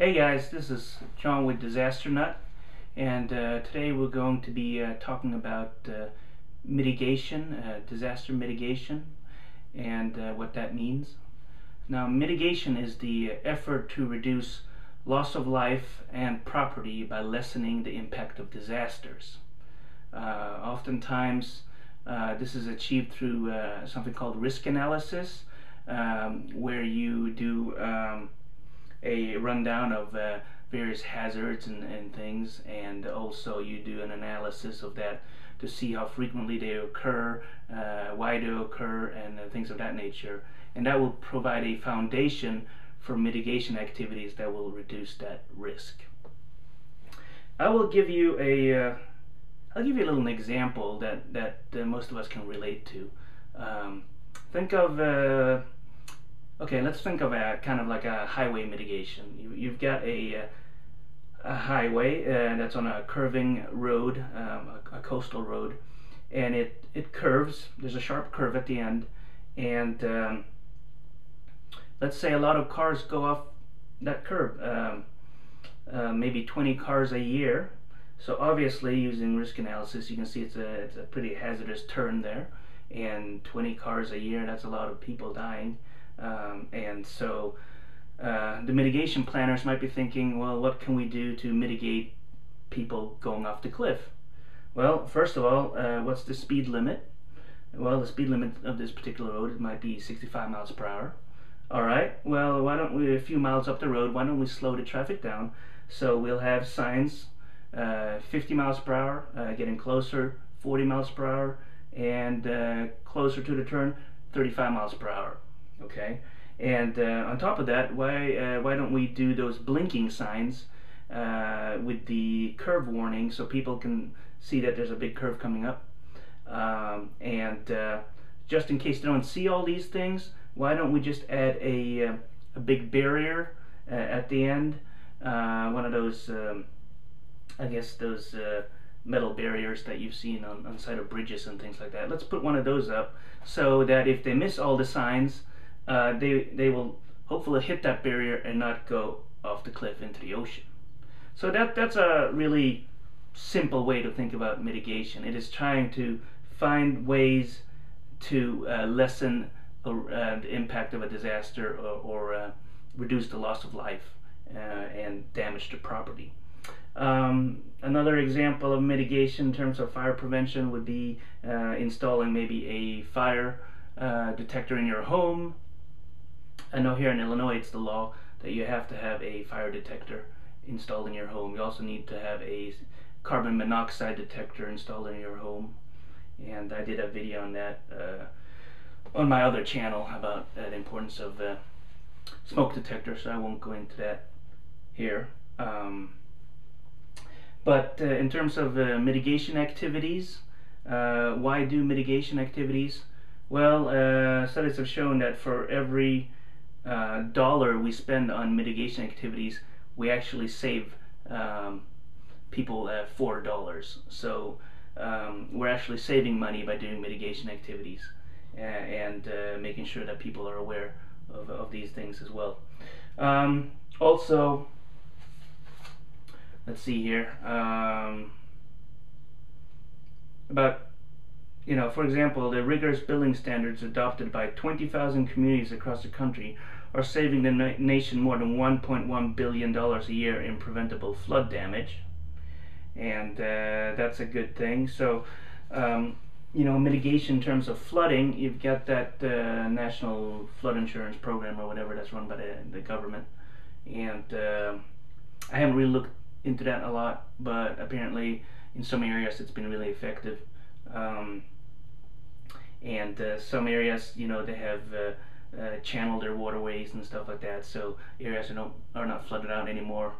Hey guys, this is John with Disaster Nut, and uh, today we're going to be uh, talking about uh, mitigation, uh, disaster mitigation, and uh, what that means. Now, mitigation is the effort to reduce loss of life and property by lessening the impact of disasters. Uh, oftentimes, this is achieved through something called risk analysis, um, where you do um, a rundown of uh, various hazards and, and things, and also you do an analysis of that to see how frequently they occur, uh, why they occur, and uh, things of that nature. And that will provide a foundation for mitigation activities that will reduce that risk. I will give you a, uh, give you a little example that that uh, most of us can relate to. Um, think of uh, Okay, let's think of a kind of like a highway mitigation. You, you've got a, a highway uh, that's on a curving road, um, a, a, coastal road, and it, it curves. There's a sharp curve at the end, and um, let's say a lot of cars go off that curve, um, uh, maybe 20 cars a year. So obviously, using risk analysis, you can see it's a, it's a pretty hazardous turn there, and 20 cars a year, that's a lot of people dying. Um, and so uh, the mitigation planners might be thinking, well, what can we do to mitigate people going off the cliff? Well, first of all, uh, what's the speed limit? Well, the speed limit of this particular road it might be 65 miles per hour. All right, well, why don't we, a few miles up the road, why don't we slow the traffic down? So we'll have signs uh, 50 miles per hour, uh, getting closer, 40 miles per hour, and uh, closer to the turn, 35 miles per hour okay? And uh, on top of that why uh, why don't we do those blinking signs uh, with the curve warning so people can see that there's a big curve coming up? Um, and just in case they don't see all these things why don't we just add a, a big barrier at the end? One of those um, I guess those metal barriers that you've seen on, on side of bridges and things like that. Let's put one of those up so that if they miss all the signs uh, they, they will hopefully hit that barrier and not go off the cliff into the ocean. So that, that's a really simple way to think about mitigation. It is trying to find ways to uh, lessen uh, the impact of a disaster or, or uh, reduce the loss of life uh, and damage to property. Um, another example of mitigation in terms of fire prevention would be uh, installing maybe a fire detector in your home I know here in Illinois it's the law that you have to have a fire detector installed in your home. You also need to have a carbon monoxide detector installed in your home. And I did a video on that uh, on my other channel about uh, the importance of uh, smoke detectors, so I won't go into that here. Um, but uh, in terms of uh, mitigation activities, uh, why do mitigation activities? Well, studies have shown that for every uh, dollar we spend on mitigation activities, we actually save um, people four dollars. So um, we're actually saving money by doing mitigation activities and, uh, making sure that people are aware of, of these things as well. Um, also, let's see here. Um, about you know, for example, the rigorous building standards adopted by 20,000 communities across the country are saving the na nation more than 1.1 billion dollars a year in preventable flood damage, and uh, that's a good thing. So, um, you know, mitigation in terms of flooding, you've got that uh, national flood insurance program or whatever that's run by the, the government, and uh, I haven't really looked into that a lot, but apparently in some areas it's been really effective. Um, and uh, some areas, you know, they have uh, uh, channeled their waterways and stuff like that, so areas are not are not flooded out anymore.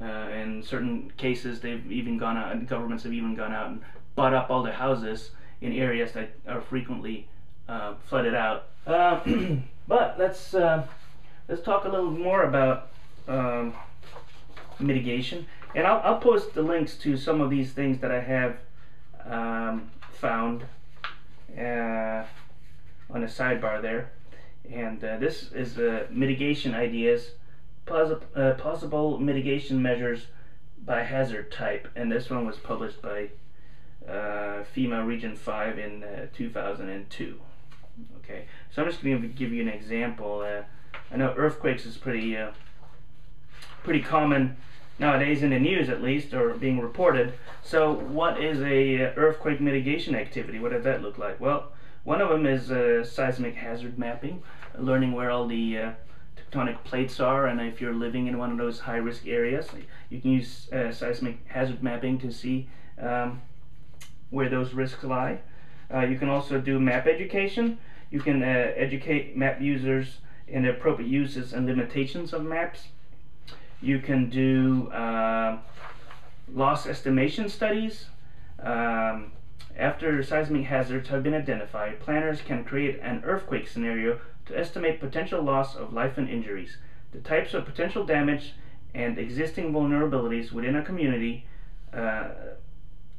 Uh, in certain cases, they've even gone out. Governments have even gone out and bought up all the houses in areas that are frequently uh, flooded out. Uh, but let's let's talk a little more about um, mitigation, and I'll, I'll post the links to some of these things that I have um, found uh, on the sidebar there. And uh, this is mitigation ideas uh, possible mitigation measures by hazard type, and this one was published by uh, FEMA Region 5 in uh, 2002. Okay, so I'm just going to give you an example. I know earthquakes is pretty pretty common nowadays in the news at least or being reported so what is a earthquake mitigation activity what does that look like well one of them is uh, seismic hazard mapping learning where all the uh, tectonic plates are and if you're living in one of those high risk areas. You can use uh, seismic hazard mapping to see um, where those risks lie. Uh, you can also do map education. You can uh, educate map users in the appropriate uses and limitations of maps. You can do uh, loss estimation studies. Um, after seismic hazards have been identified, planners can create an earthquake scenario to estimate potential loss of life and injuries, the types of potential damage, and existing vulnerabilities within a community. Uh,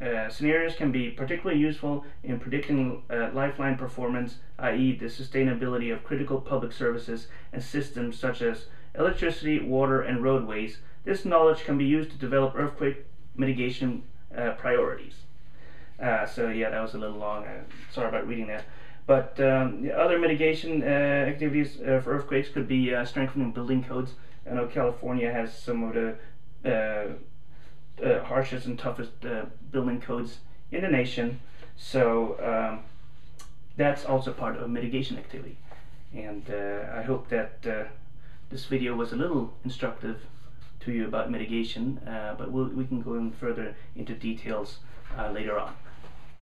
uh, scenarios can be particularly useful in predicting uh, lifeline performance, i.e., the sustainability of critical public services and systems such as electricity, water, and roadways. This knowledge can be used to develop earthquake mitigation uh, priorities. Uh, so yeah, that was a little long. Uh, sorry about reading that. But um, the other mitigation uh, activities uh, for earthquakes could be uh, strengthening building codes. I know California has some of the harshest and toughest building codes in the nation. So um, that's also part of mitigation activity. And I hope that this video was a little instructive to you about mitigation, uh, but we'll, we can go in further into details uh, later on.